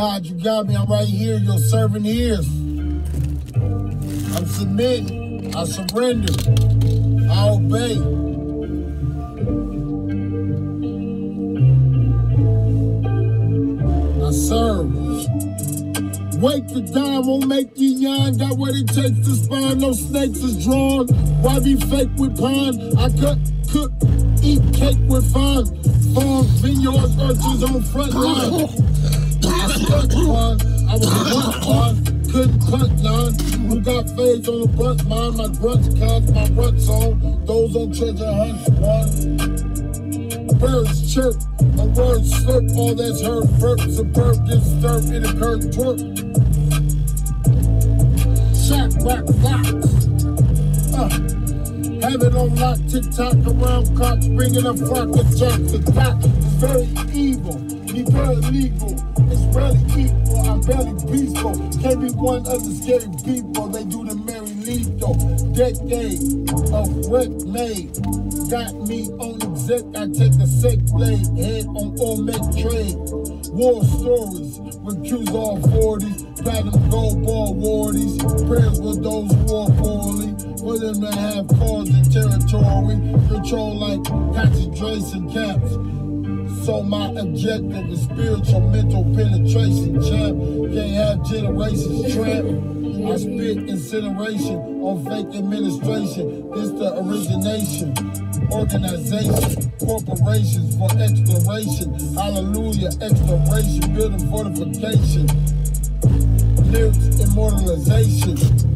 God, you got me. I'm right here. Your servant ears. I'm submitting. I surrender. I obey. I serve. Wait to die won't make you young. Got what it takes to spawn. No snakes is drawn. Why be fake with pond? I cut, cook, eat cake with fun. Farm vineyards, urchins on front line. I stuck one. I was a one. Couldn't punt none. Who got fades on the brunt? Mine, my grunts cast my ruts on. Those on treasure hunts one birds chirp, a word slip, all that's heard, burp, superb, get stirred in a curve twerk. Shot, rock, locks. Uh, have it on lock, tick tock around clocks, bringing a flock of jocks. The clock is very evil, be very legal. It's barely equal, I'm barely peaceful. Can't be one of the scary people, they do the merry lethal. Decade of wreck made, got me on exec, I take a sick blade, head on all med trade. War stories with Q's all 40s, platinum gold ball wardies, prayers with those who are poorly, for them to have cause and territory, control like concentration camps. So my objective is spiritual mental penetration, champ. Can't have generations trapped. I spit incineration on fake administration. This the origination. Organization, corporations for exploration. Hallelujah, exploration, building fortification. Lyrics immortalization.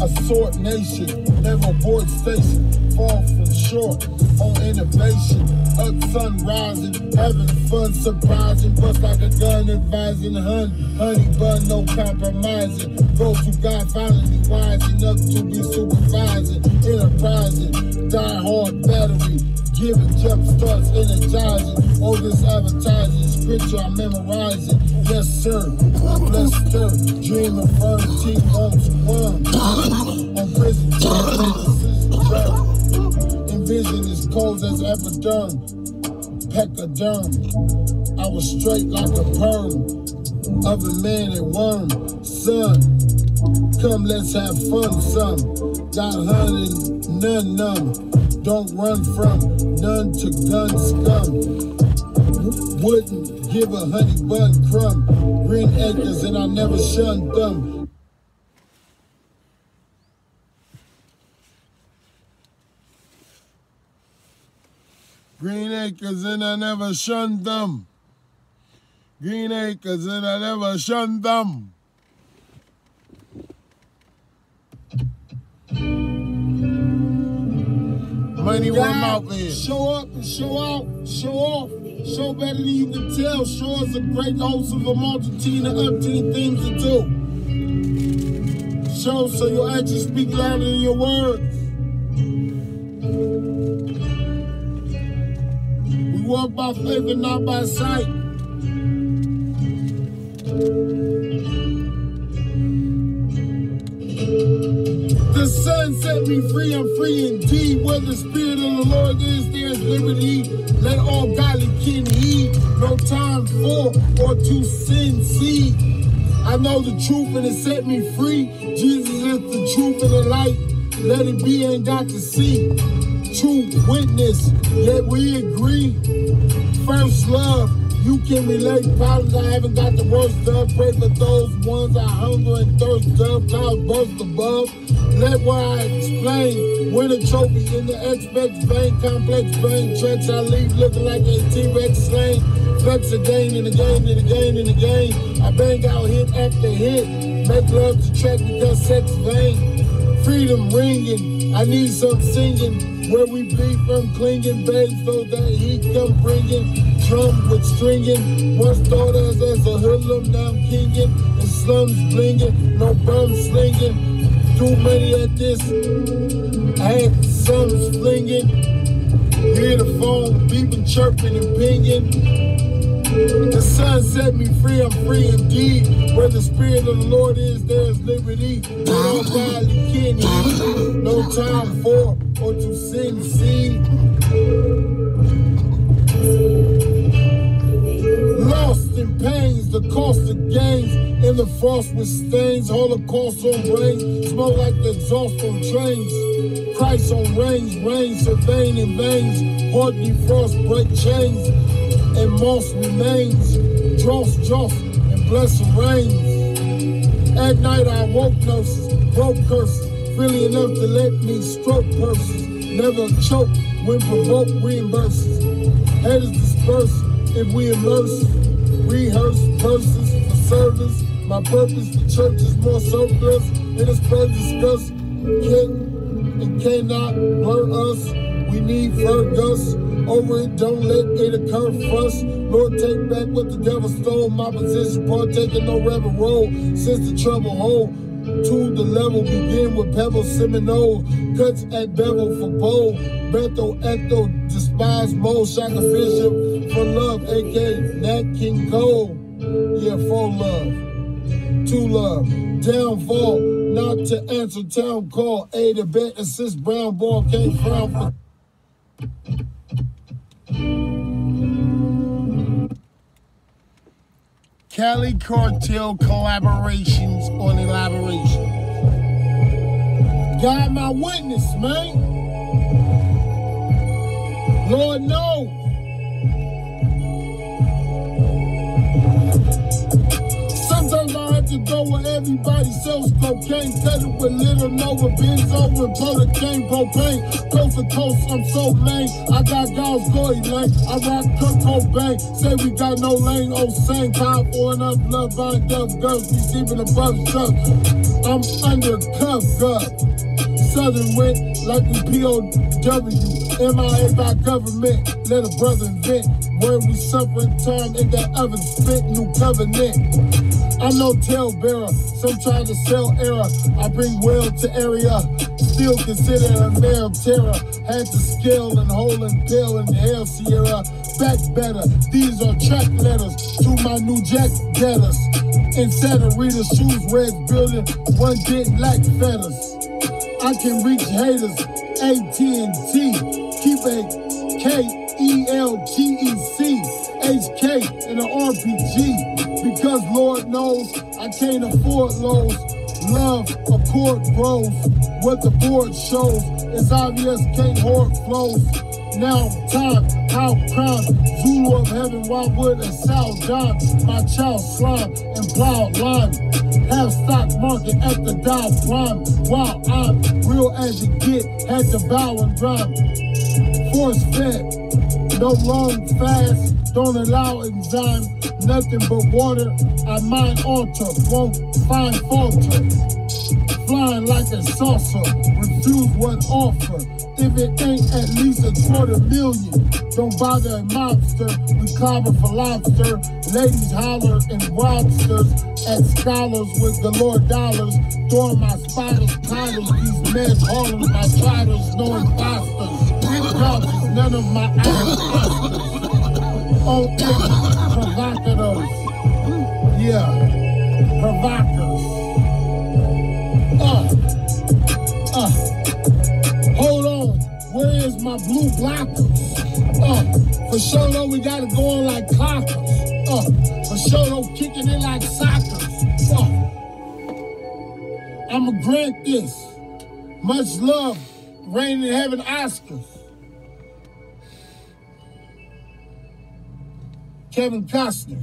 A sort nation, never board station, fall from short on innovation. Up sun rising, having fun, surprising, bust like a gun, advising hun, honey bun, no compromising. Go to God, finally wise enough to be supervising, enterprising, die hard battery, giving jump starts, energizing. All this advertising, scripture I'm memorizing. Yes, sir, sir. Dream of firm team homes, one on prison, Envision as cold as epiderm, pectoderm. I was straight like a perm of a man and worm. Son, come let's have fun, son. Got hunted, none numb. Don't run from none to gun scum. Wouldn't give a honey bun crumb. Green acres and I never shunned them. Green acres and I never shunned them. Green acres and I never shunned them. Money out there. Show up and show out, show off, show better than you can tell. Show us a great host of a multitude of umpteen things to do. Show so your actions speak louder than your words. We walk by faith and not by sight. The sun set me free, I'm free indeed. Where the spirit of the Lord is, there's liberty. Let all godly kin heed. No time for or to sin see. I know the truth and it set me free. Jesus is the truth and the light. Let it be, ain't got to see. True witness, yet we agree. First love, you can relate problems I haven't got the worst of. Pray for those ones I hunger and thirst of. Clouds burst above. Let what I explain. Win a trophy in the X-Bex vein. Complex brain tracks I leave looking like a T-Rex slain. Flex game in again game, in and game. I bang out hit after hit. Make love to track because sex vain. Freedom ringing. I need some singing. Where we bleed from clinging, babe, so that he come bringing. Drum with stringing. Once thought as a hoodlum, now I'm kinging. And slums blinging, no bum slinging. Too many at this. I had some flinging. Hear the phone beeping, chirping, and pinging. The sun set me free, I'm free indeed. Where the spirit of the Lord is, there is liberty. No no time for or to sin seed. Constant pains, the cost of gains, in the frost with stains, holocaust on brains, smell like the exhaust on trains. Christ on range, rain surveying in veins, hardly frost break chains, and moss remains, dross, dross, and blessing rains. At night I woke nurses, broke curses, really enough to let me stroke purses, never choke when provoked reimburses. Haters disperse if we immerse, rehearse verses for service. My purpose, the church is more surplus. It is further discussed. Can and cannot blur us. We need Fergus over it. Don't let it occur first. Lord, take back what the devil stole. My position, partaking no rebel role since the trouble hold to the level. Begin with Pebble Seminole. Cuts at Bevel for bowl. Bethel, Ethel, despise Mo. Shaka for love. AK Nat King Cole. Yeah, for love. To love. Downfall. Not to answer town call. A to bet assist brown ball came from Cali Cartel collaborations on elaboration. God, my witness, man. Lord knows. To go where everybody sells cocaine, it with little Nova, bends over, and cane, propane. Coast to coast, I'm so lame. I got God's glory lane. I rock Kurt Cobain. Say we got no lane, oh same time for enough love, buying dove girls, receiving above stuff. I'm undercover. Southern went like we POW. MIA by government, let a brother invent. Where we suffering time in that oven spit, new covenant. I'm no talebearer, some trying to sell error. I bring will to area, still considered a mayor of terror. Had to scale and hole and pill in hell, Sierra. Back better, these are track letters to my new jack debtors. Instead of readers, shoes, red building, one didn't lack feathers. I can reach haters, AT&T. Keep a K E L T E C H K and an RPG because Lord knows I can't afford lows. Love a court grows. What the board shows is obvious, can't hoard flows. Now time, how crime, Zulu of heaven, Wildwood and South John, my child slime and plowed line. Have stock market at the Dow Prime. While I'm real as you get, had to bow and grind force fed. No long fast, don't allow enzyme, nothing but water. I mind alter, won't find falter. Flying like a saucer, refuse what offer. If it ain't at least a quarter million, don't bother a mobster. We clobber for lobster. Ladies holler and lobsters at scholars with galore dollars. Throwing my spiders, titles, these meds hauling my titles, no imposters none of my ancestors. Oh, provocateurs. Yeah, provocateurs. Uh, uh, hold on. Where is my blue blockers? Uh, for sure though, we gotta go on like clockers. Uh, for sure though, kicking it like soccer. Uh, I'ma grant this. Much love, reign in heaven Oscars. Kevin Costner.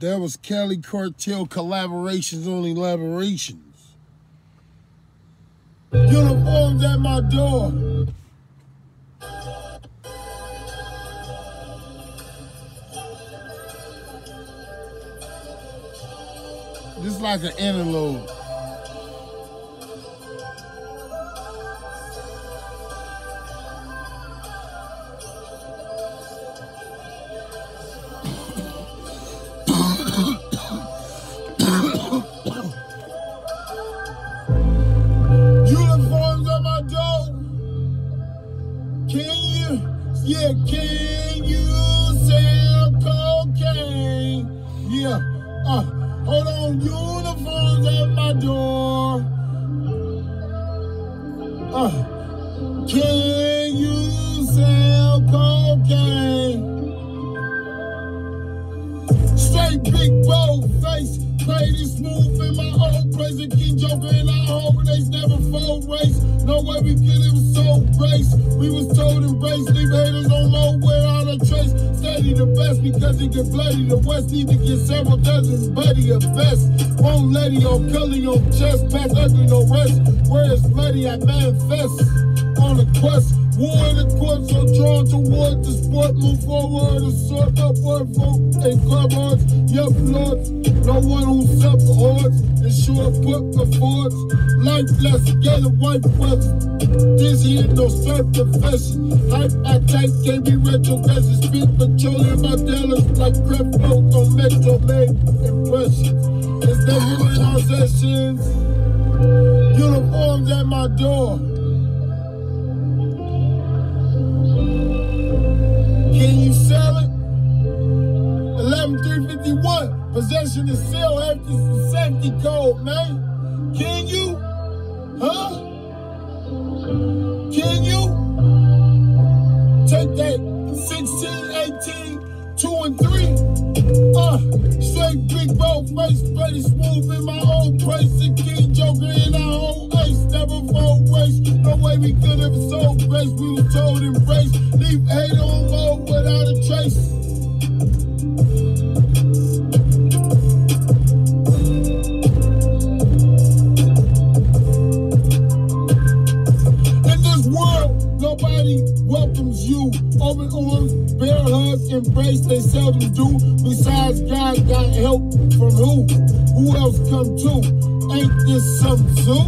That was Cali Cartel collaborations on elaborations. Uniforms at my door. This is like an interlude. Straight big bold face, pretty smooth in my own place. The King Joker in our own ace. Never fold race. No way we could have sold grace. We was told embrace. Leave hate on low without a trace. Open arms, bear hugs, embrace, they seldom do. Besides God, got help from who? Who else come to? Ain't this some zoo?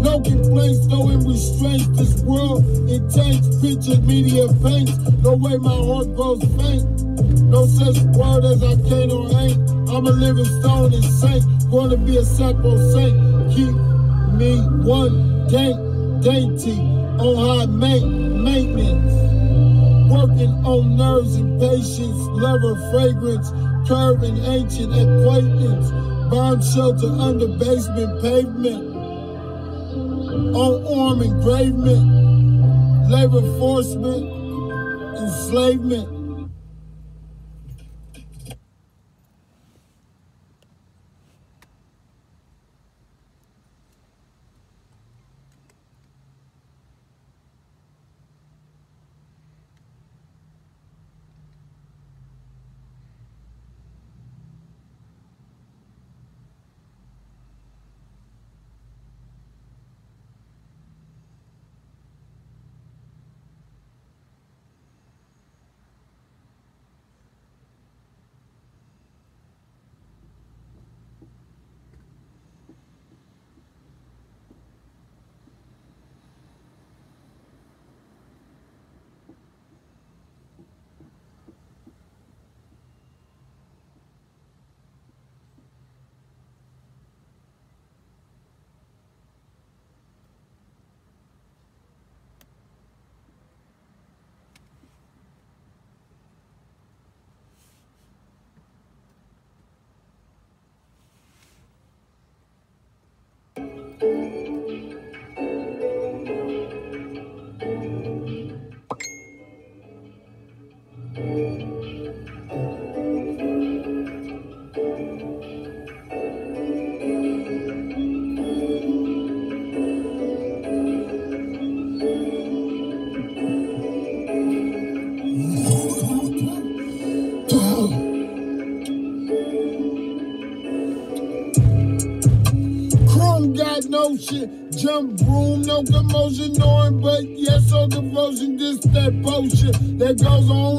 No complaints, no in restraints. This world, it takes pictures, media paints. No way my heart grows faint. No such word as I can or ain't. I'm a living stone and saint. Gonna be a sacrosanct. Keep me one day dainty on high main maintenance. Working on nerves and patience, lover fragrance, curve and ancient acquaintance. Bomb shelter under basement pavement on arm engravement, labor enforcement, enslavement. No commotion, knowing, but yes, so devotion, this that potion that goes on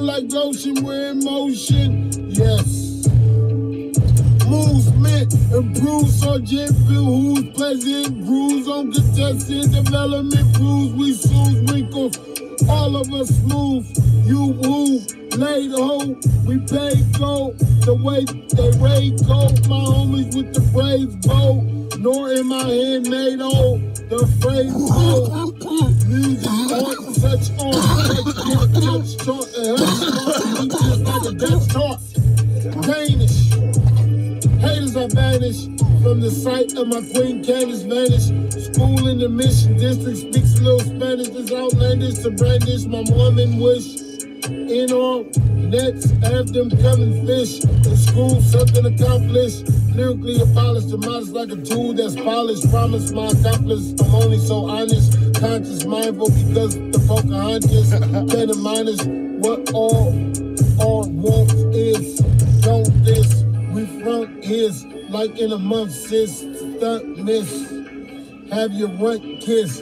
Promise my accomplice. I'm only so honest, conscious, mindful because the Pocahontas can't minus what all all wants is. Don't this, we front is like in a month, sis. Stunt miss. Have your runt kiss.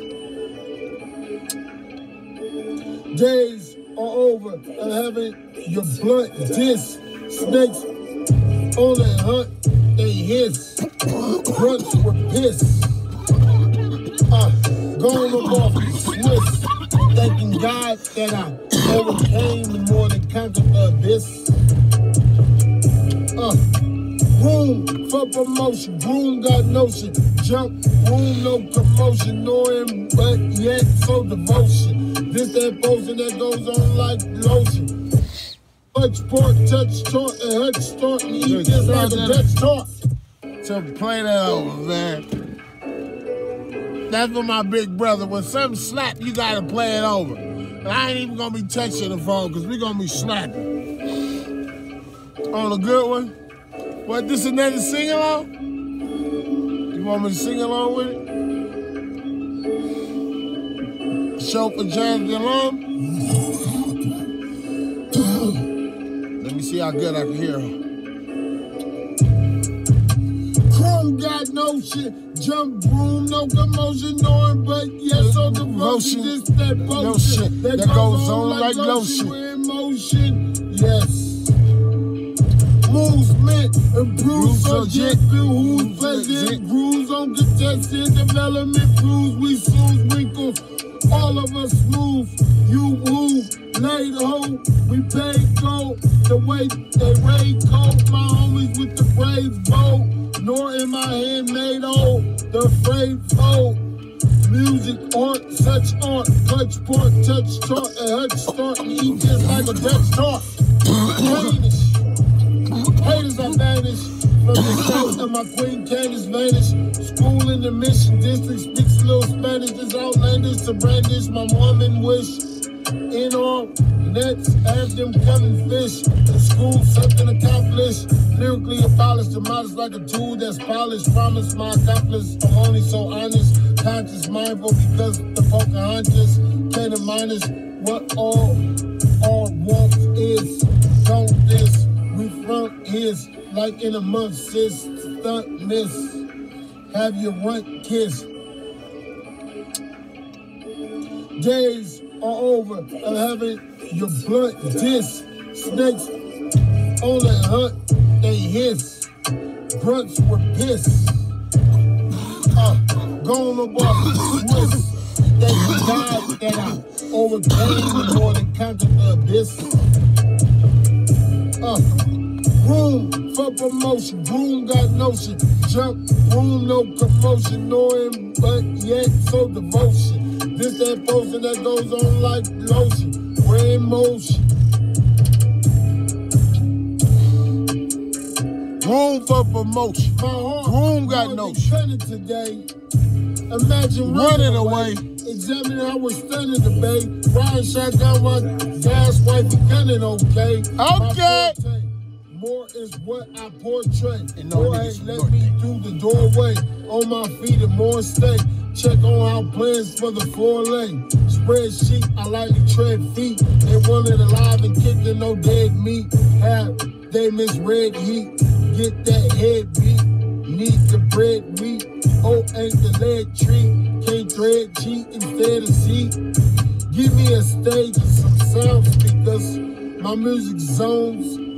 Commotion, him, but yet so devotion. This that potion that goes on like lotion. Touch pork, touch taunt, and hutch start and eat this like a Dutch taunt. So play that over, man. That's for my big brother. When something slap, you gotta play it over. And I ain't even gonna be touching the phone because we gonna be slapping. On a good one. What, this another sing along? You want me to sing along with it? Show for James alone? Let me see how good I can hear her. Chrome got no shit. Jump broom, no commotion, knowing, but yes, so devotion. This that No shit that goes on like lotion. We're motion, yes. Movement, improves subject, feel who's pleasant, grooves on contested development, proves we soothe wrinkles. All of us move, you move, laid hoe, we pay gold. The way they raid cold, my homies with the brave bow. Nor in my handmade old, the afraid foe. Music, art, such art, clutch port, touch taught, a hutch start, and eat just like a Dutch tart. Haters are vanished from the south and my queen Candace vanished. School in the mission district speaks little Spanish. It's outlandish to brandish my Mormon wish. In all nets, have them coming fish. In school, something accomplished. Lyrically abolished, the modest like a tool that's polished. Promise my accomplice. I'm only so honest, conscious, mindful because the Pocahontas can't minus what all all wants is. Don't this. Front is like in a month, sis. Stunt miss. Have your runt kiss. Days are over of having your blunt diss. Snakes on only hunt, they hiss. Grunts were pissed. Uh, going about Swiss. They God that I overcame more than conquered the abyss. Uh, room for promotion, room got notion. Jump, room no commotion, No knowing, but yet so devotion. This that potion that goes on like lotion. We're in motion. Room for promotion. My heart Room got notion. today. Imagine Running running away. Examine how we're standing the bay. Ryan shot down my gas wife gunning okay. Okay. More is what I portray. And no ain't let me through the doorway. On my feet and more stay. Check on our plans for the four lane. Spreadsheet, I like to tread feet. They wanted alive and kicked in no dead meat. Have they misread heat. Get that head beat. Need the bread wheat. Oh, ain't the lead tree. Can't thread cheat instead of seat. Give me a stage and some sound speakers. My music zones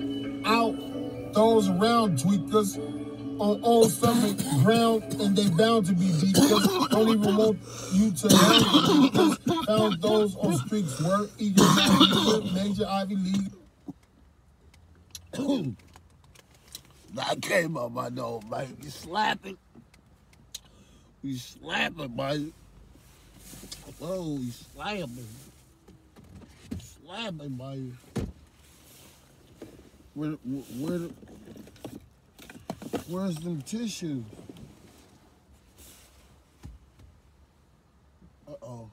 out, throws around tweakers on all summer ground, and they bound to be beaters. Don't even want you to because found those on streets work eager major Ivy League. That came up my nose, man. You slapping. You slapping, man. Whoa, you slapping. Slapping, man. Where, where, where's them tissues? Uh-oh.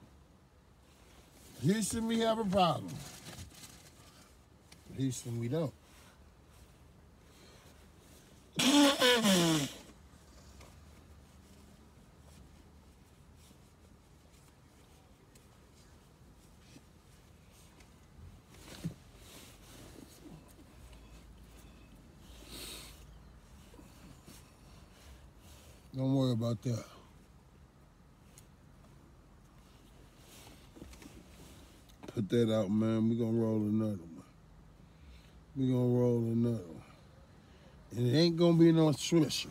Houston, we have a problem. Houston, we don't. Don't worry about that. Put that out, man. We're going to roll another one. We're going to roll another one. And it ain't going to be no swisher.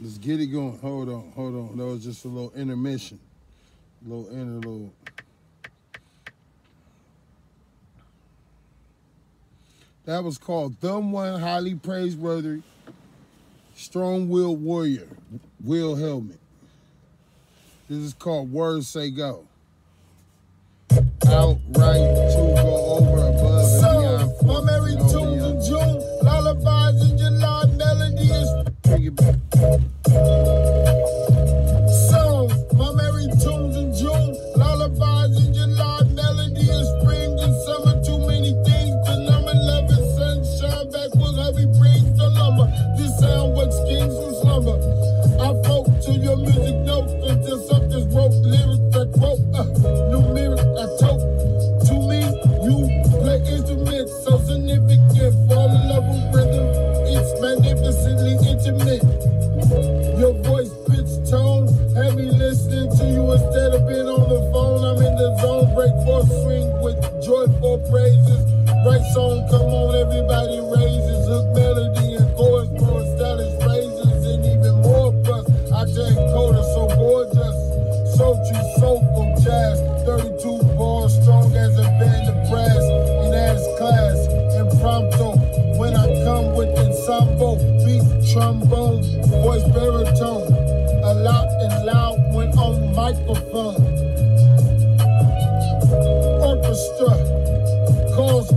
Let's get it going. Hold on, hold on. That was just a little intermission. A little interlude. That was called Thumb One Highly Praiseworthy strong-willed warrior, Will Helmet. This is called Words Say Go. Outright to go over above so, My merry tunes in June, lullabies in July, melody is...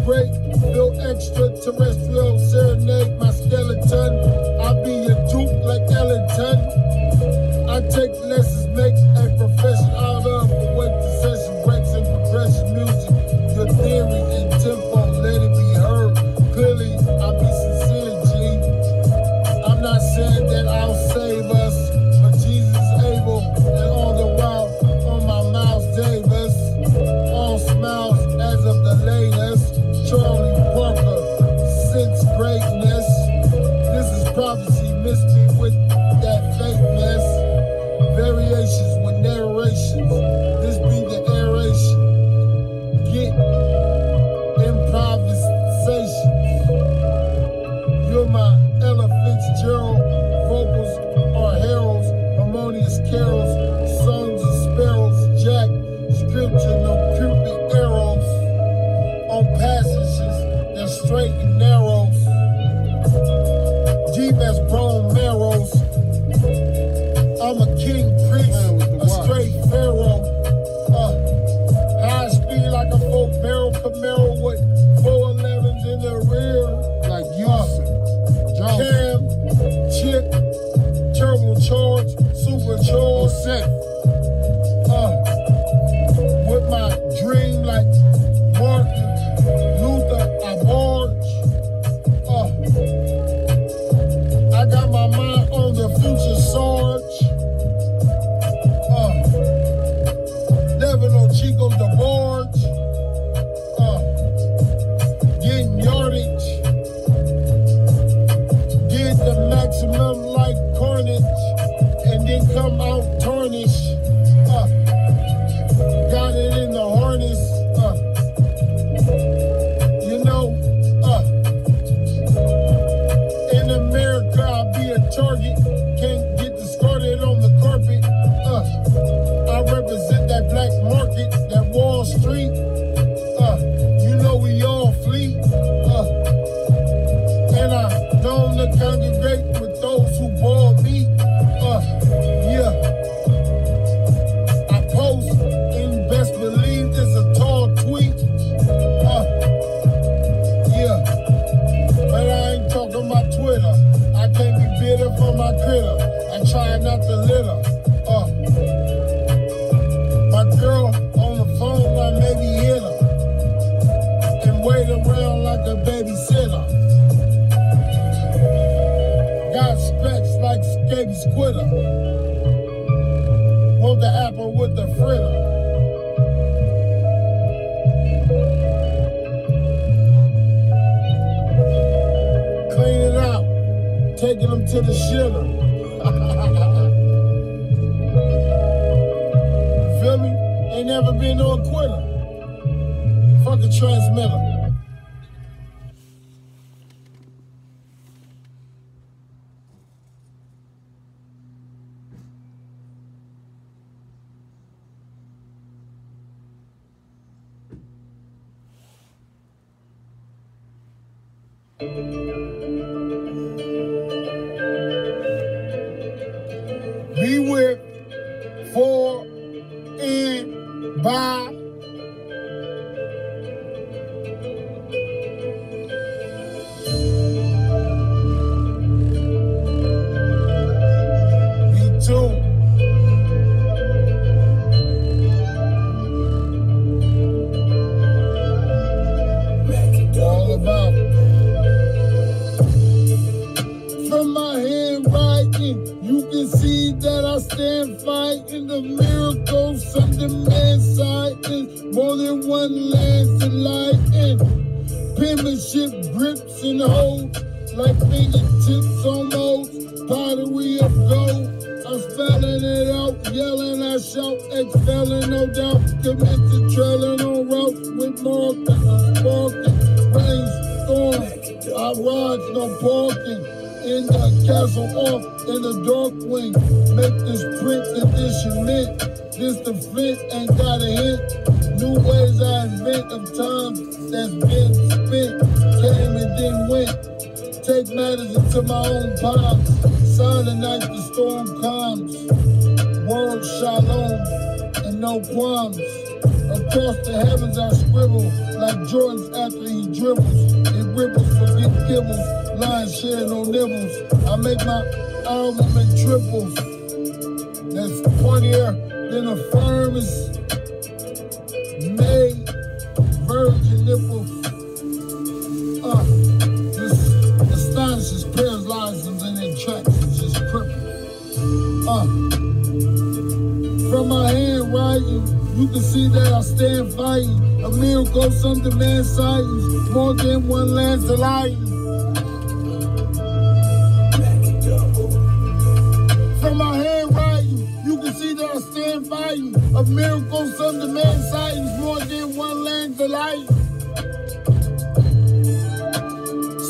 break. greatness. This is prophecy mixed with that fakeness. Variations with narrations. This like Scabies quitter. Want the apple with the fritter. Clean it out, taking them to the shitter. Feel me? Ain't never been no quitter. Fuck a transmitter. Pointier than a firmest made virgin nipple. Uh, this astonishes, paralyzes, and entraps. It's just crippled. Uh, from my handwriting, you can see that I stand fighting. A miracle, some demand sightings. More than one lance of A miracle, some demand sightings. More than one lance delight. light.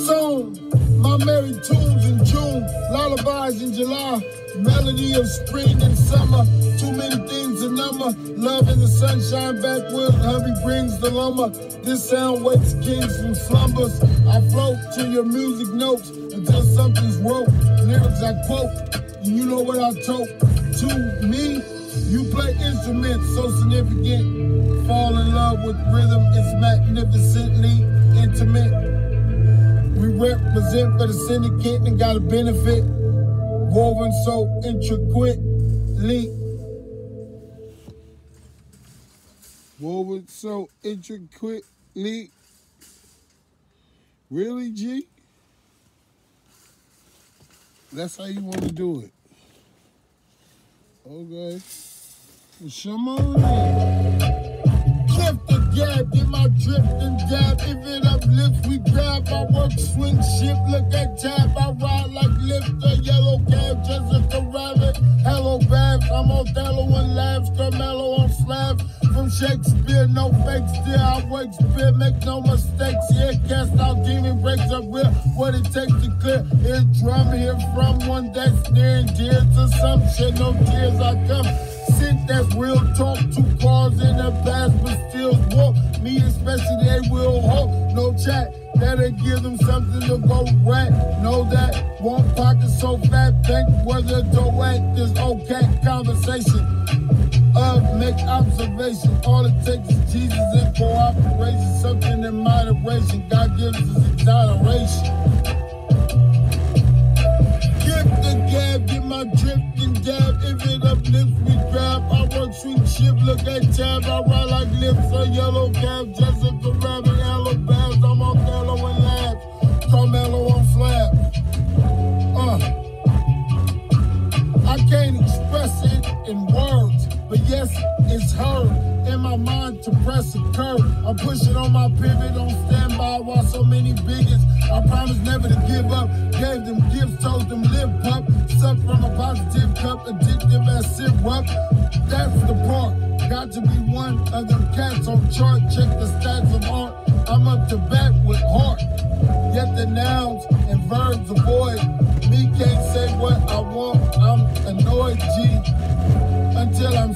Soon, my merry tunes in June, lullabies in July, melody of spring and summer. Too many things to number. Love in the sunshine, backwoods, hubby brings the lumber. This sound wakes kings from slumbers. I float to your music notes until something's wrote. Lyrics I quote, and you know what I told. To me, you play instruments so significant. Fall in love with rhythm, it's magnificently intimate. We represent for the syndicate and got a benefit. Woven so intricately. Woven so intricately. Really, G? That's how you want to do it. Okay. Well, come The gap, get my drip and dab. If it uplifts, we grab. I work swing ship, look at tab. I ride like lifter, yellow cab, Jessica Rabbit. Hello, Babs, I'm Othello and Labs, Carmelo on slabs. From Shakespeare, no fake still. I work spit, make no mistakes. Yeah, cast out demon breaks up real. What it takes to clear. Hear drum, hear from one that's near and dear to some shit. No tears, I come shit that's real talk. Two cars in the past, but still walk. Me especially, they will hope. No chat, that'll give them something to go rat. Know that one pocket so fat, think whether to act is okay. Conversation of make observation. All it takes is Jesus and cooperation. Something in moderation. God gives us exoneration. Get the gab, get my drip and dab. If it uplifts, grab. I work sweet ship, look at tab. I ride like lips a yellow cab. Jessica Rabbit, Alabama. I'm on Thello and Labs. Carmelo, I'm flat. Uh. I can't express it in words, but yes, it's heard. In my mind to press curve. I'm pushing on my pivot on standby while so many bigots. I promise never to give up. Gave them gifts, told them live up. Suck from a positive cup, addictive as syrup. That's the part. Got to be one of them cats on chart. Check the stats of art. I'm up to bat with heart. Yet the nouns and verbs avoid. Me can't say what I want. I'm annoyed, G. Until I'm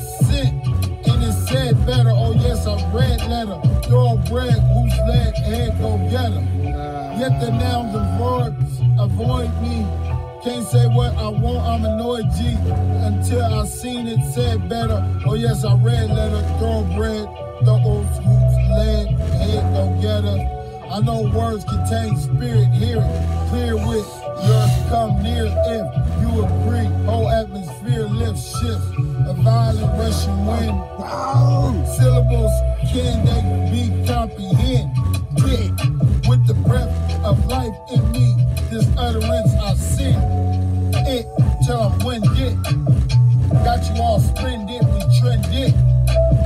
said better. Oh yes, I read letter. Thoroughbred, who's led, head go get her. Yet the nouns and verbs avoid me. Can't say what I want, I'm annoyed G until I seen it said better. Oh yes, I read letter, thoroughbred, those who's led, head go get her. I know words contain spirit, hear it, clear with yours come near if you agree. Whole atmosphere lifts, shifts, a violent rushing wind. Wow. Syllables can they be comprehend? Get with the breath of life in me, this utterance I sing. It till I'm winded. Got you all splendid, we trend it.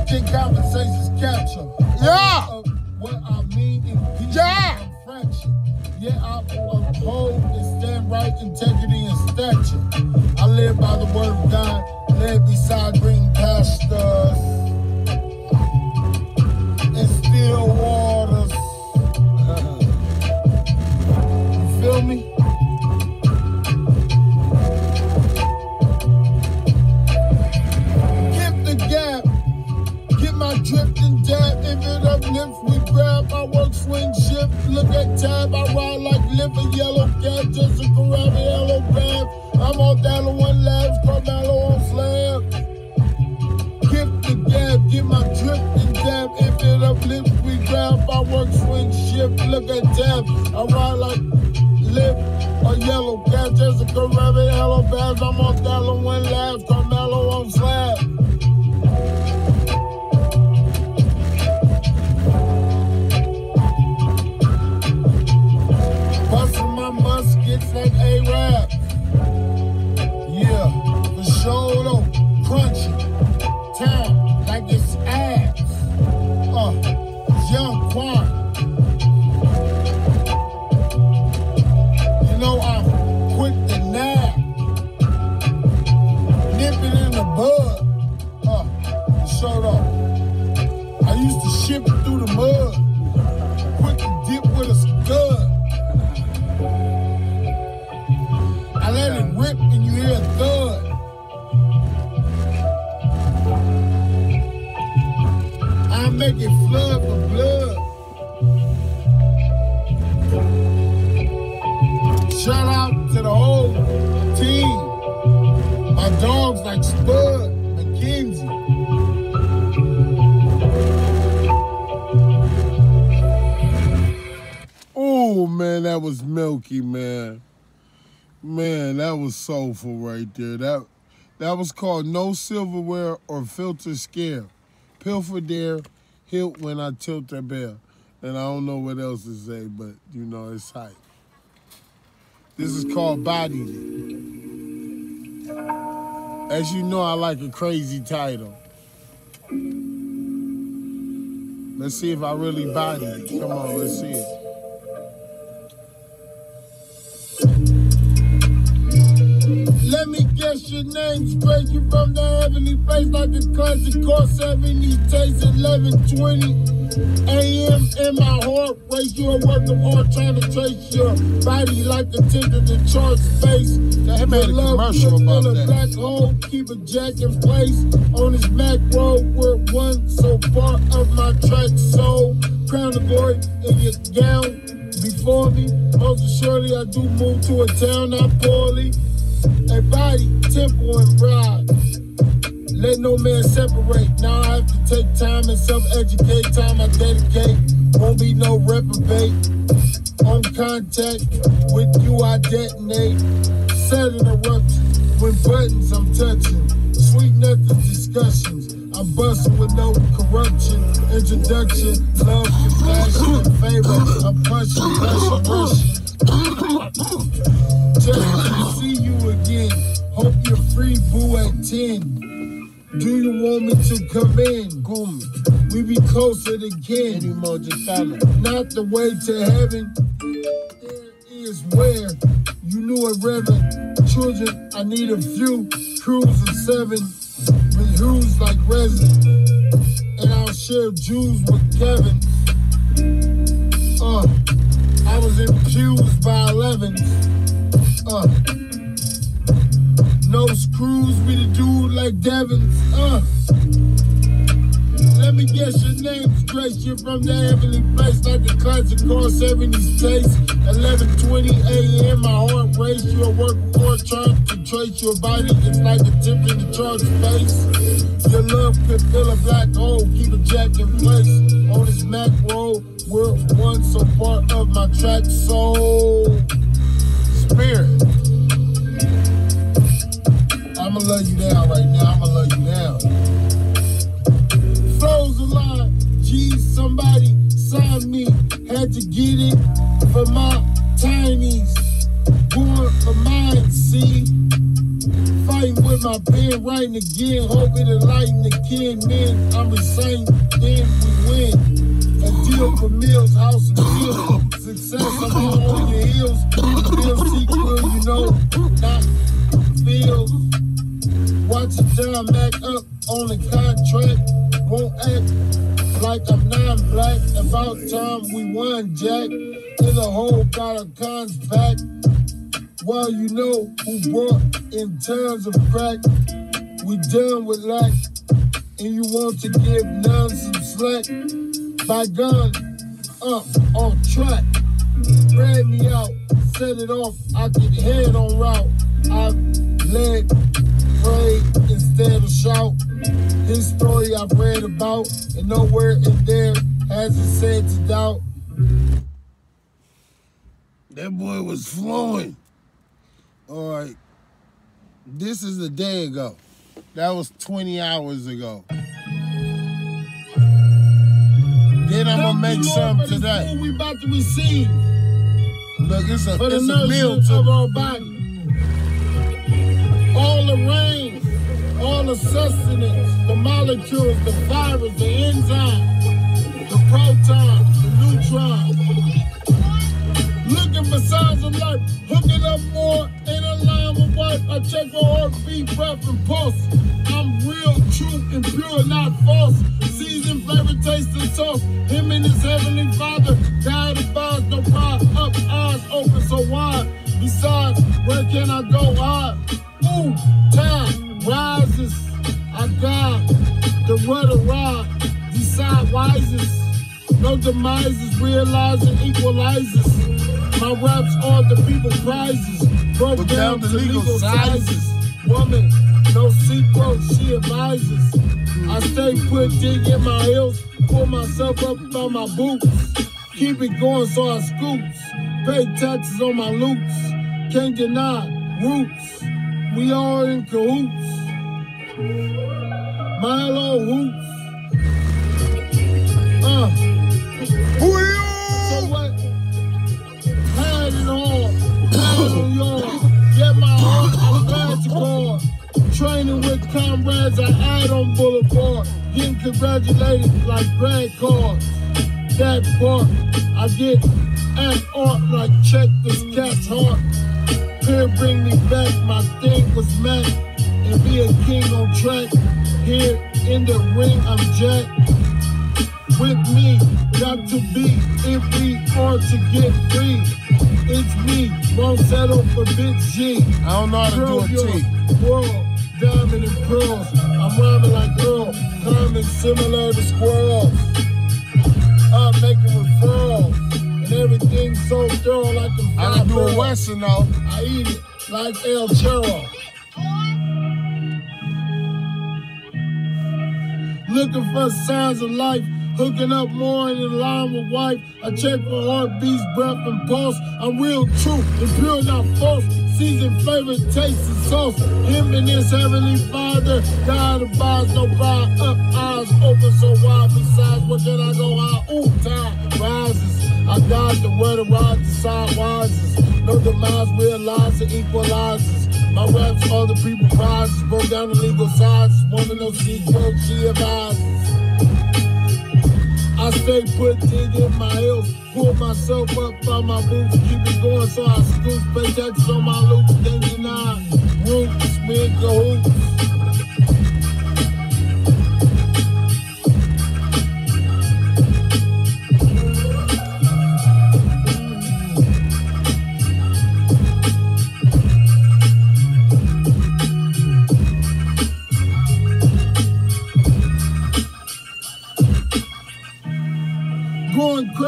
Can conversations capture? Yeah. Of what I mean in peace Yeah. fraction. Yeah, I uphold right, integrity and stature. I live by the word of God, led beside green pastures and still waters. You feel me? Give the gap. Get my drift and dab. If it uplifts, we grab. I work swing shift. Look at tab. I ride like liver yellow cat. Just a Carabby yellow bab. I'm on down on one labs. Carmelo on slab. Get the gab. Get my drift and dab. If it uplifts, we grab. I work swing shift. Look at tab. I ride like lip a yellow cat. Just a Carabby yellow babs. I'm on down on one labs. Carmelo on slab. Soulful right there. That that was called No Silverware or Filter Scare. Pilfer there, hilt when I tilt that bell. And I don't know what else to say, but you know, it's hype. This is called It. As you know, I like a crazy title. Let's see if I really body it. Come on, let's see it. Let me guess your name, spread you from the heavenly place like a classic car 70 taste 1120 AM in my heart rate. You a work of art trying to trace your body like a tip of the chart space. They made a love commercial about that. black hole, keep a jack in place on this Mac road. We're one so far of my track soul. Crown the glory in your gown before me. Most assuredly, I do move to a town not poorly. A body, temple, and ride. Let no man separate. Now I have to take time and self-educate. Time I dedicate. Won't be no reprobate. On contact with you, I detonate. Sudden eruptions. When buttons I'm touching. Sweet nothing discussions. I'm busting with no corruption. Introduction, love, compassion, favor. I'm punching, rushing. Just to see you again. Hope you're free, boo, at 10. Do you want me to come in? Gumi, We be closer than kin. Eddie Mojatana. Not the way to heaven. There is where you knew it, Reverend. Children, I need a few crews of seven with Hughes like resin. And I'll share Jews with Kevin. Uh, I was infused by 11. Uh, no screws, we the dude like Devins. Uh, let me guess your name straight. You're from the heavenly place like the classic car 70s taste. 11:20 a.m. My heart race. You're working for trying to trace your body. It's like a tip in the charge space. Your love could fill a black hole. Keep a jack in place on this Mac road. We're one so part of my track soul. Spirit. I'ma love you down right now. I'ma love you down. Flows lot. Geez, somebody signed me. Had to get it for my tinies. Going for mine, see. Fighting with my pen, writing again. Hoping to lighten the kid. Men, I'm insane. Then we win. A deal for meals, house and deal. Success, I'm all on your heels. Feel sequel, you know. Not. Down, back up on the contract. Won't act like I'm non-black. About time we won, Jack. In the hole, got our cons back. Well, you know who brought in terms of crack. We done with lack, and you want to give none some slack. By gun, up on track. Spread me out, set it off. I get head on route. I led, prayed instead of shout. His story I've read about, and nowhere in there has it said to doubt. That boy was flowing. All right. This is a day ago. That was 20 hours ago. Then I'm gonna make some for this today. we about to receive Look, it's a it's a meal to our body. All the rain, all the sustenance, the molecules, the virus, the enzyme, the protons, the neutrons. Looking for signs of life, hooking up more in a line with wife. I check for heartbeat, breath, and pulse. I'm real, true, and pure, not false. Seasoned flavor, taste, and sauce. Him and his heavenly father, God advised, no pride, up, eyes open so wide. Besides, where can I go high? Ooh, time rises. I got the rudder ride. Decide wisest. No demises, realizing equalizes. My raps are the people prizes. Broke down, down to to legal, legal sizes. sizes. Woman, no sequel, she advises. I stay put, dig in my heels, pull myself up by my boots. Keep it going so I scoops. Pay taxes on my loops. Can't deny roots. We all in cahoots. Milo hoops. Uh. Who are you? So what? Had it all, it on yours. Get my heart, glad you called. Training with comrades, I add on Boulevard. Getting congratulated like grad cards. That part, I get act art like check this cat's heart. Here bring me back, my thing was Mac. And be a king on track. Here in the ring, I'm Jack with me. Got to be if we are to get free. It's me, won't settle for big G. I don't know how to Girl, do a T. world, diamond and pearls. I'm rhyming like Earl, climbing similar to squirrels. I'm making referrals, and everything so thorough like the I can do a Western though. I eat it like El Churro. Looking for signs of life, hooking up more in line with wife. I check for heartbeats, breath, and pulse. I'm real true and pure, not false. Season favorite taste and sauce. Him and his heavenly father. God abides, no pride up, eyes open so wide. Besides, where can I go high? Ooh, time rises. I got the word of ride, decide rises. No demise, realizes, equalizes. My raps, all the people rise, broke down the legal sides. Woman, no broke, she advises. I stay put, dig in my heels, pull myself up by my boots, keep it going so I scoop, pay taxes on my loops, danger nine, roots, me and hoops.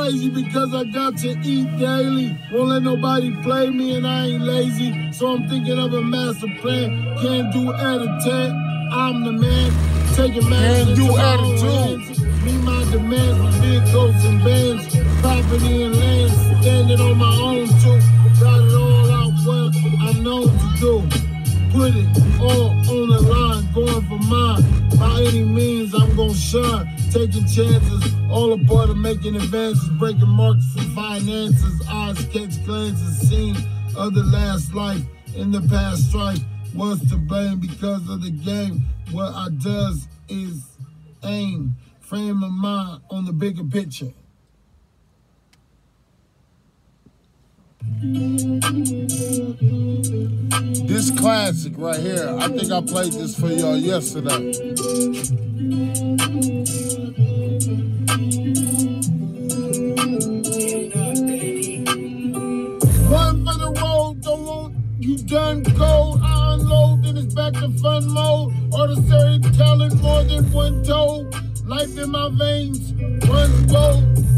Crazy because I got to eat daily. Won't let nobody play me and I ain't lazy. So I'm thinking of a master plan. Can't do attitude. I'm the man. Taking man Can't do attitude. Me, my demands with big ghosts and bands. Property and land. Standing on my own too. Got it all out well. I know what to do. Put it all on the line. Going for mine. By any means, I'm gonna shine taking chances, all a part of making advances, breaking marks for finances, odds catch glances, seen of the last life in the past strife was to blame because of the game. What I does is aim, frame of mind on the bigger picture. This classic right here, I think I played this for y'all yesterday. Run for the road, don't want you done go, I unload, then it's back to fun mode. Or the storytelling more than one toe. Life in my veins runs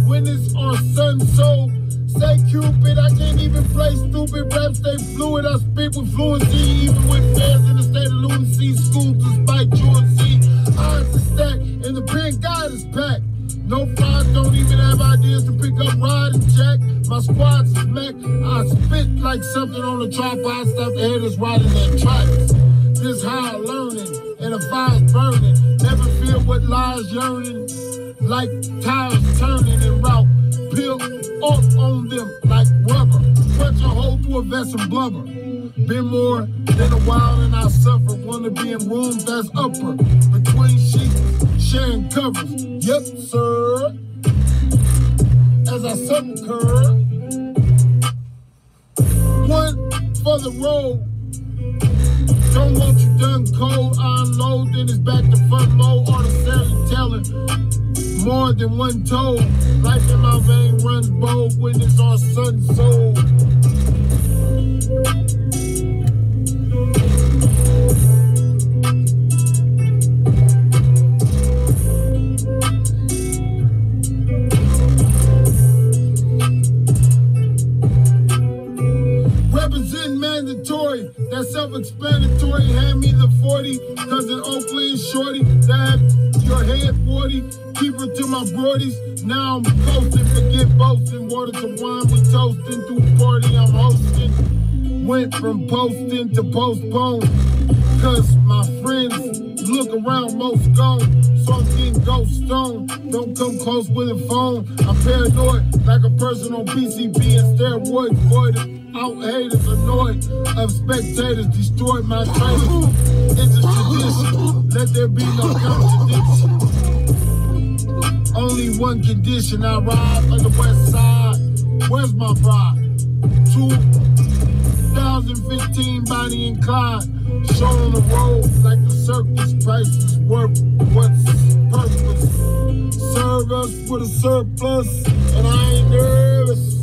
when it's our sun so. Say Cupid, I can't even play stupid rap, stay fluid. I speak with fluency, even with fans in the state of lunacy. School despite truancy. Odds are stacked, and the pen God is packed. No flies, don't even have ideas to pick up, ride and jack. My squad's smack. I spit like something on the tripod, stop the haters riding their tracks. This high learning, and the fire's burning. Never feel what lies yearning, like tires turning and route. Off on them like rubber. Punch a hole through a vest and blubber. Been more than a while and I suffer. Wanna be in rooms that's upper. Between sheets, sharing covers. Yep, sir. As I succur. One for the road. Don't want you done cold. Unload, then it's back to front. Or the telling more than one toe. Life in my vein runs bold when it's all sun soul. mandatory. That's self-explanatory. Hand me the 40, cause in Oakland, shorty, that your head 40. Keep it to my broadies. Now I'm coasting, forget boasting. Water to wine, we toasting through party, I'm hosting. Went from posting to postpone. Cause my friends look around, most gone. So I'm getting ghost stone. Don't come close with a phone. I'm paranoid, like a person on PCP and steroids. Out haters annoyed of spectators destroy my tradition. It's a tradition. Let there be no contradiction. Only one condition. I ride on the west side. Where's my bride? 2015 Bonnie and Clyde. Show on the road like the circus price is worth what's purpose. Serve us with a surplus, and I ain't nervous.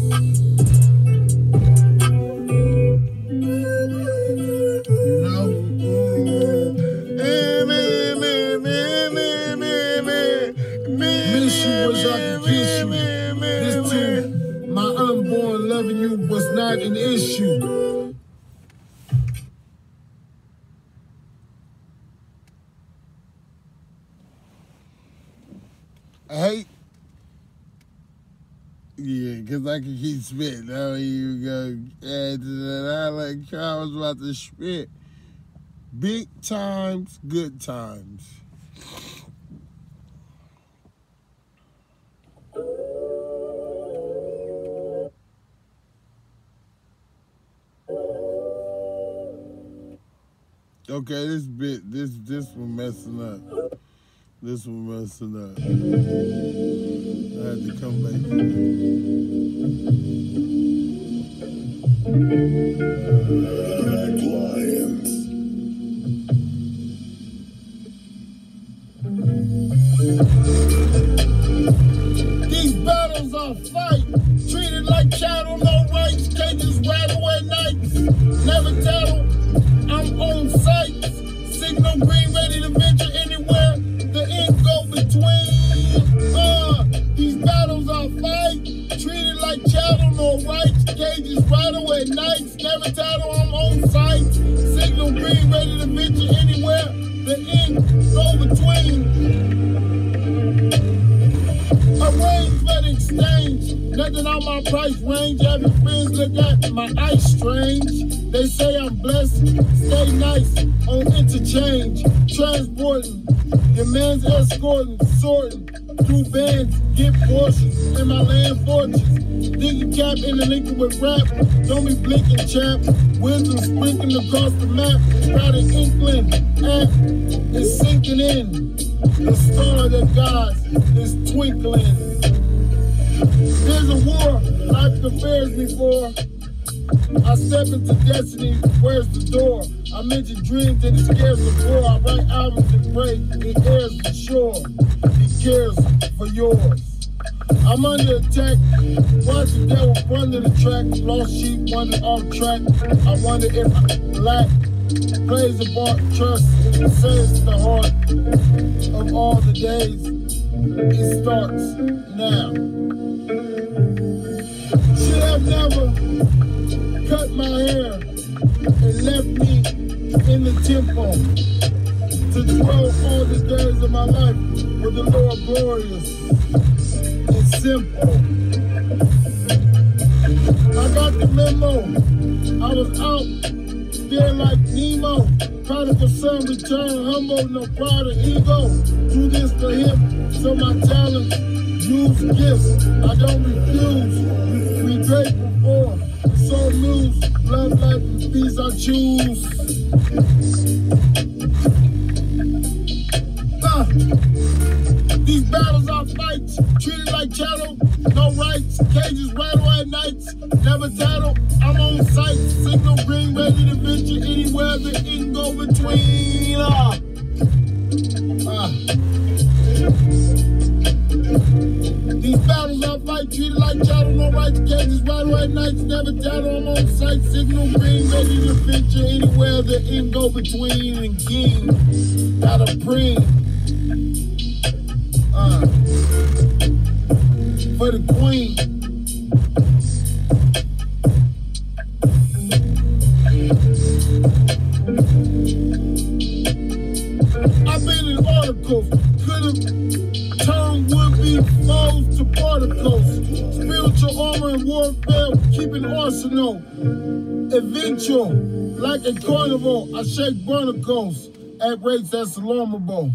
An issue. I hate. Yeah, because I can keep spitting. Don't even go that. I like I was about to spit. Big times, good times. Okay, this bit, this this one messing up. This one messing up. I had to come back to Lions. These battles are fight, treated like cattle, no rights, cages rattle at nights, never tattle. On sight, signal green, ready to venture anywhere. The ink go between. Uh, these battles are fight, treated like cattle, no rights, cages rattle at nights, never tattle. I'm on sight, signal green, ready to venture anywhere. The ink go between. Arrange, but exchange. Nothing on my price range. Every friends look at my ice strange. They say I'm blessed. Stay nice on interchange. Transporting. Your man's escorting. Sorting. Through bands. Get portions in my land fortress. Diggy cap in the liquor with rap. Don't be blinking, chap. Wisdom sprinkling across the map. Got an inkling. App is sinking in. The star that guides is twinkling. There's a war life prepares me for. I step into destiny, where's the door? I mention dreams and it scares the poor. I write albums and pray, it airs for sure. He cares for yours. I'm under attack. Watch the devil run to the track. Lost sheep, wandered off track. I wonder if I lack plays a part, trust, and says the heart of all the days. It starts now. Should have never cut my hair and left me in the temple to dwell all the days of my life with the Lord glorious and simple. I got the memo. I was out there like Nemo. Prodigal son return, humble, no pride or ego. Do this for him, so my talents use gifts. I don't refuse. Be grateful for. So news, love, and peace I choose. Ah. These battles are fights, treated like cattle, no rights, cages rattle at nights, never tattle. I'm on sight, signal green, ready to venture anywhere the ink go between. Ah. Ah. Are fight, treated like cattle, no rights, cages rattle at nights, never. I'm on sight, signal green, ready to venture anywhere the ink go between and king. Got a bring. Uh, for the queen. I've been in articles, could have turned would-be foes to particles. Spiritual armor and warfare, keeping arsenal. Eventual, like a carnival, I shake barnacles at rates that's alarmable.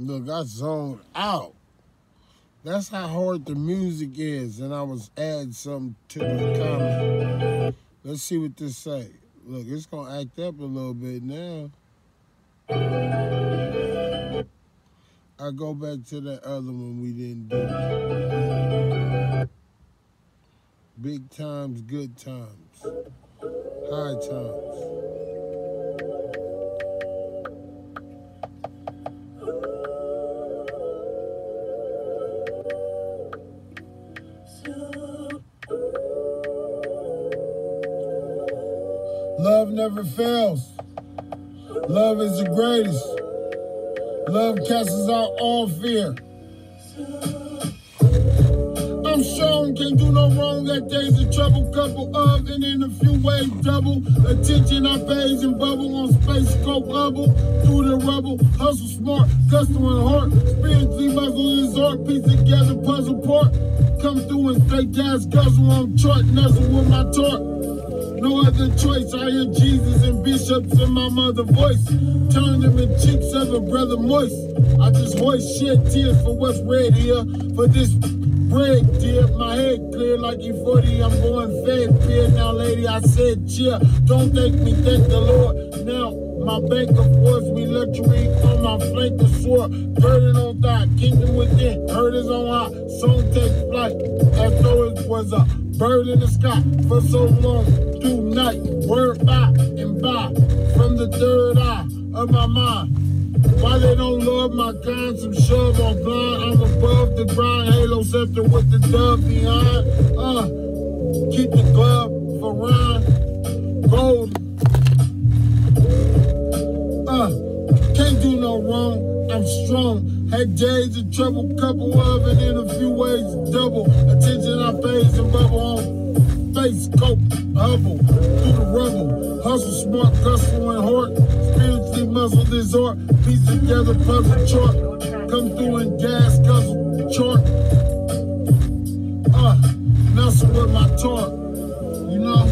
Look, I zoned out. That's how hard the music is, and I was adding something to the comment. Let's see what this say. Look, it's gonna act up a little bit now. I go back to that other one we didn't do. Big times, good times, high times. Never fails. Love is the greatest. Love casts out all fear. I'm strong, can't do no wrong. Got days of trouble, couple of, and in a few ways double. Attention, I pays and bubble on space, scope bubble. Through the rubble, hustle smart, custom and heart. Spiritually muzzle is art, piece together, puzzle part. Come through and straight gas guzzle on chart, nuzzle with my tart. No other choice. I hear Jesus and bishops in my mother voice. Turn them in cheeks of a brother moist. I just hoist shed tears for what's red here. For this bread, dear. My head clear like you 40. I'm going fed, fear. Now, lady, I said cheer. Don't thank me, thank the Lord. Now, my bank affords me luxury on my flank of sword. Burden on thigh, kingdom within. Hurt is on high, song take flight. As though it was a bird in the sky for so long through night, word by and by, from the third eye of my mind. Why they don't love my kind, some shove on blind. I'm above the grind, halo scepter with the dove behind. Uh, keep the glove for Ryan. Gold. Uh, can't do no wrong, I'm strong. Had days of trouble, couple of it in a few ways double. Attention I pays and bubble on face, cope, hubble, through the rubble. Hustle smart, hustle and heart. Spiritually muscle this art. Piece together, puzzle chart. Come through and gas, guzzle chart. Uh, nuzzle with my tart. You know?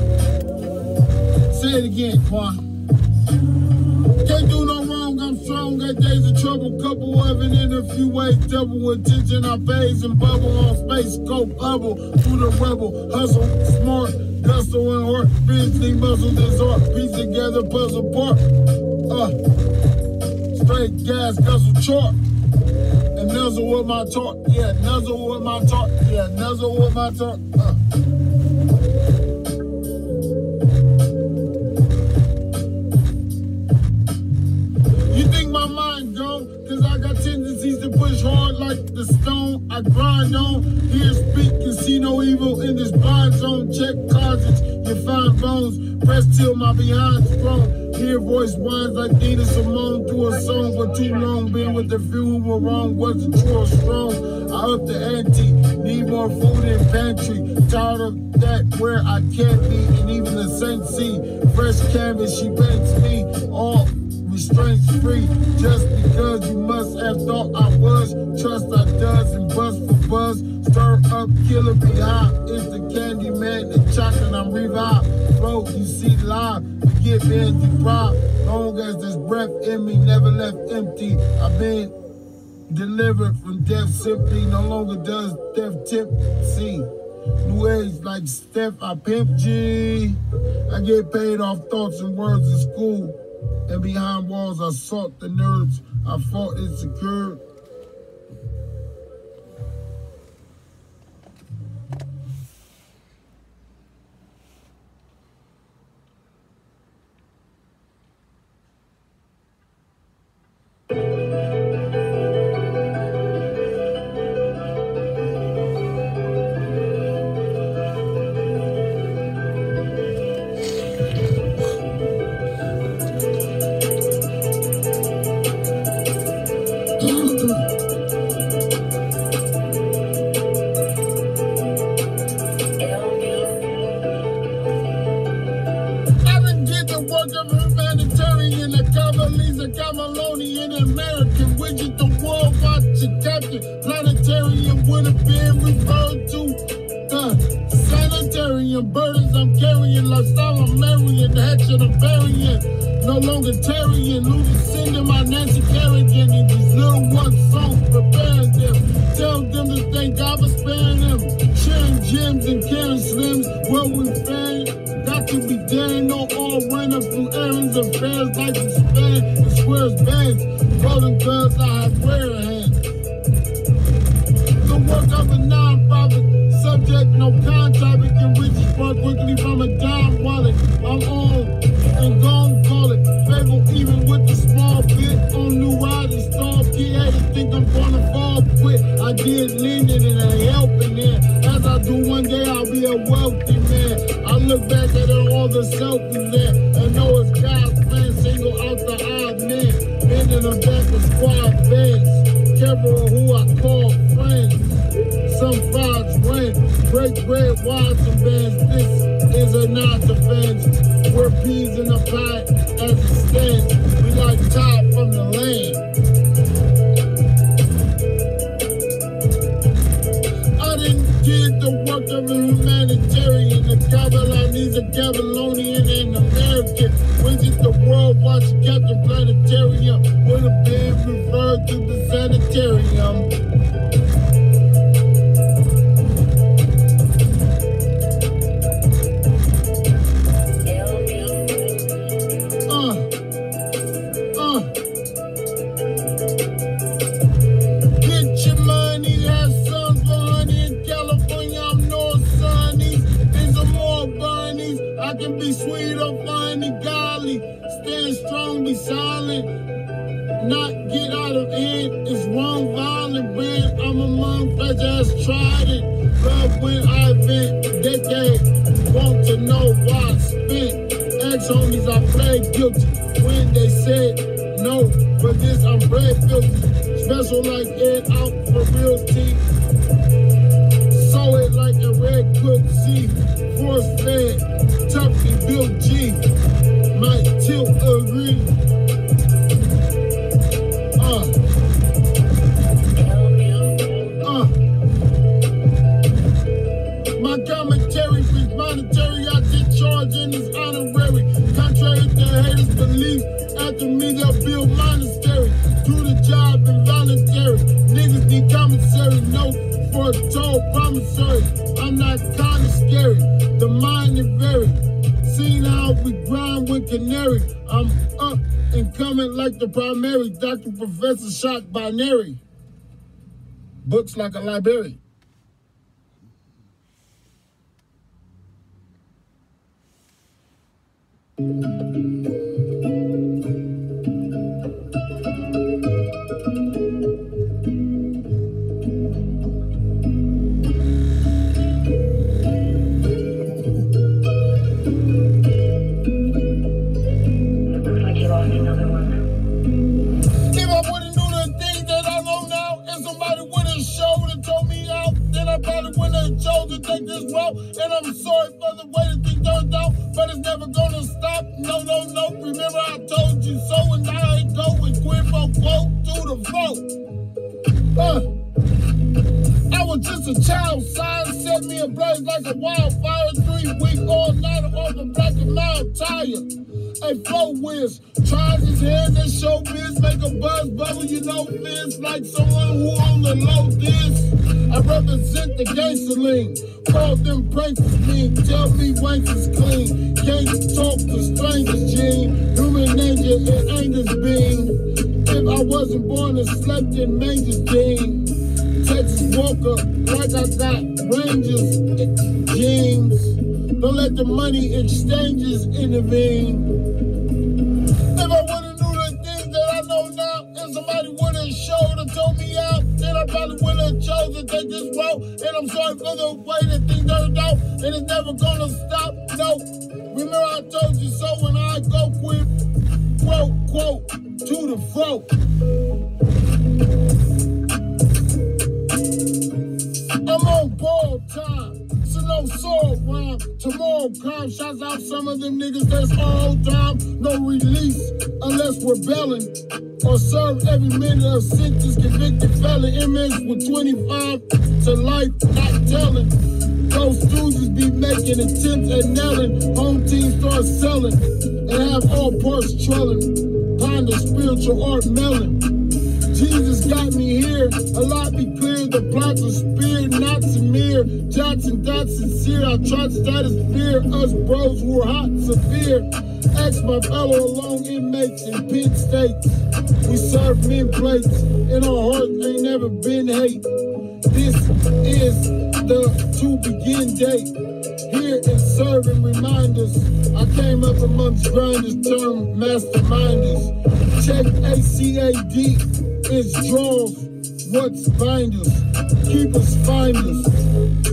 Say it again, Quan. Can't do no strong. Got days of trouble, couple of it in a few ways. Double attention, I pays and bubble on space, scope, bubble through the rebel. Hustle, smart, gusto and heart. Physically muscle, this art. Piece together, puzzle part. Uh, straight gas, guzzle chart. And nuzzle with my talk, yeah, nuzzle with my talk, yeah, nuzzle with my talk. Uh. Cause I got tendencies to push hard like the stone I grind on. Hear speak and see no evil in this blind zone. Check closets, you find bones. Press till my behind's strong. Hear voice whines like Nina Simone through a song for too long. Been with the few were wrong, wasn't true or strong. I up the ante, need more food in pantry. Tired of that where I can't be, and even the see. Fresh canvas, she paints me all restraints free. Just because you must have thought I was. Trust I does and bust for buzz. Stir up, killer be high. It's the candy man, the chocolate I'm revived. Float, you see live. Forget being deprived. Long as there's breath in me, never left empty. I've been delivered from death simply. No longer does death tip. see. New age like Steph, I pimp G. I get paid off thoughts and words in school. And behind walls, I sought the nerds. I fought insecure. Even better squad beds, several who I call friends. Some vibes win, break bread, wives and bands. This is a non-defense. We're peas in a pot as it stands. We like top from the land. didn't get the work of a humanitarian. The Kabbalah needs a Babylonian. Martian Captain Planetarium, where the band referred to the sanitarium. like it. books like a librarian. Fellow alone inmates in pit states. We serve men plates. In our hearts ain't never been hate. This is the to begin date. Here and serving reminders. I came up amongst grinders, term masterminders. Check ACAD, it's draws. What's binders? Keepers, finders,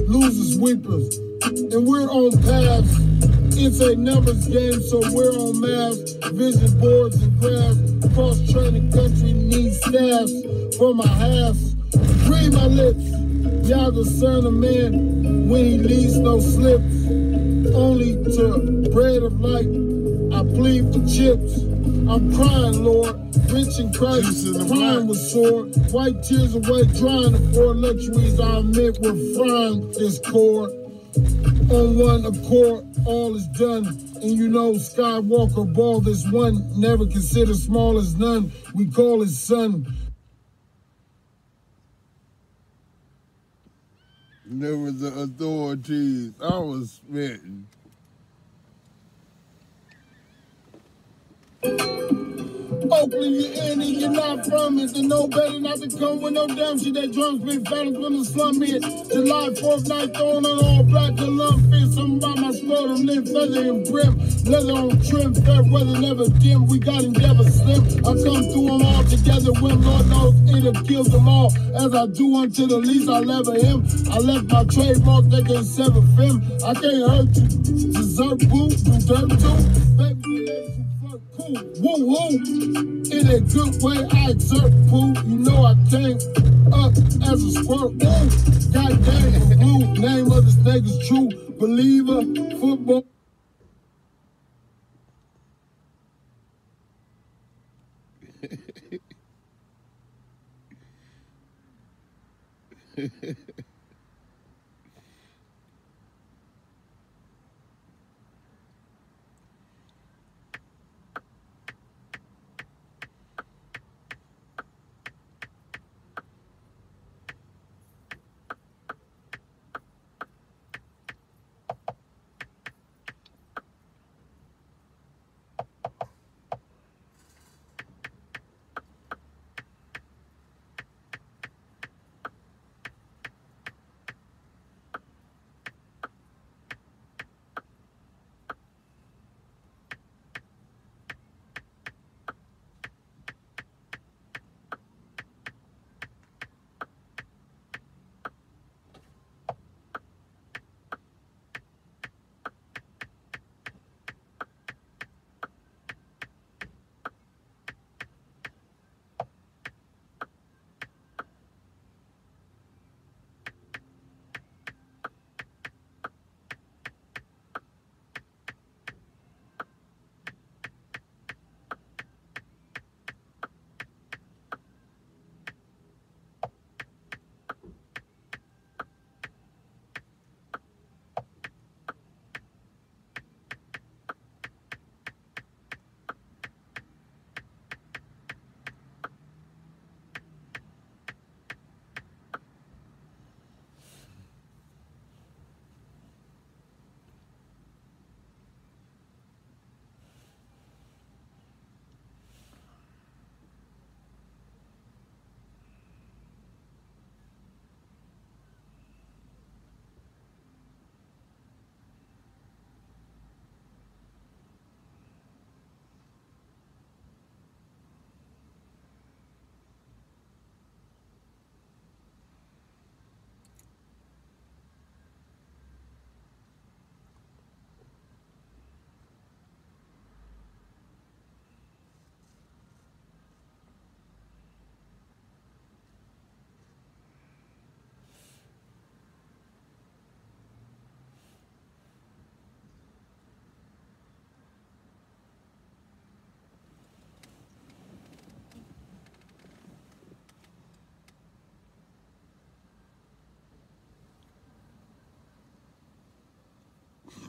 losers, weepers. And we're on paths. It's a numbers game, so we're on maps, vision boards and graphs. Cross training country needs staffs for my halves. Read my lips. Y'all the son of man when he leaves no slips. Only to bread of light, I plead for chips. I'm crying, Lord. Rich in Christ, crying with sword. White tears away, drying the four luxuries I admit we're frying this cord. On one accord, all is done. And you know, Skywalker ball this one, never consider small as none. We call his son. There was the authorities. I was smitten. Oakland, you in it, you're not from it. No better not to come with no damn shit. That drums been phantoms when the slum hit. July 4th night thrown on all black and lump fit. Something about my scrotum, limb, feather and brim. Leather on trim, fair weather never dim. We got endeavor slim. I come through them all together when Lord knows it'll kill them all. As I do unto the least I lever him. I left my trademark, they can sever film. I can't hurt you. Dessert boo, dirt too. Baby, Cool, woo woo. In a good way, I exert poo. You know I came up as a squirt. Woo. Goddamn, blue. Name of this nigga's true believer. Football.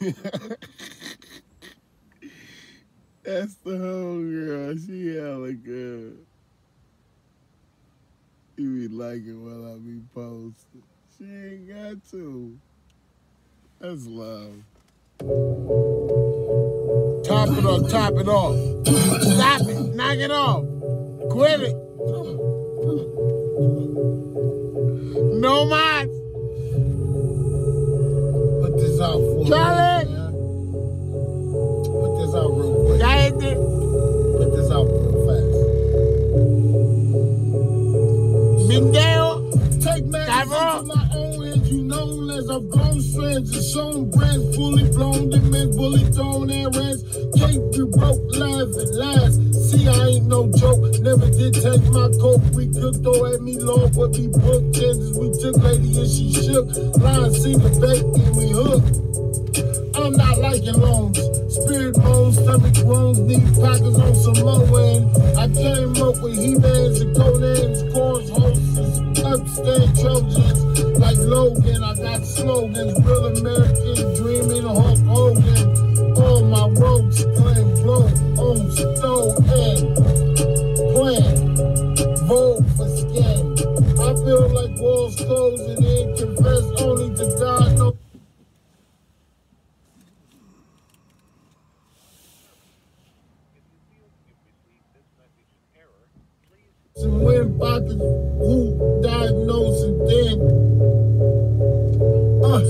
That's the whole girl. She hella good. You be liking what I be posting. She ain't got to. That's love. Top it off, top it off. Stop it, knock it off. Quit it. No más. Put this out for Charlie. Matters my own. You as and shown fully blown. Broke, last. See, I ain't no joke. Never did take my coke. We could throw at me low, but we booked chances. We took lady and she shook. Line see the bait and we hooked. I'm not liking loans. Spirit bones, stomach groans, need pockets on some low end. I came up with He-Mans and Conans, cores, horses, upstate Trojans. Like Logan, I got slogans, real American dreaming, Hulk Hogan. All my roads claim blow on stove and plan. Vote for skin. I feel like walls closing in, confess only to God. No and went back to who then uh,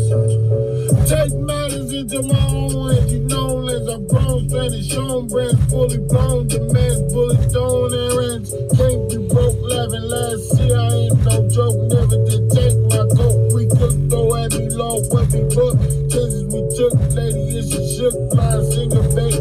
take matters into my own hands. You know, as I've grown, stranded, shown brands fully blown, demands bully thrown errands. Can't be broke, laughing last year. I ain't no joke, never did take my coat. We could throw at me low when we booked. Chances we took, lady, and she shook. Line singer, bait,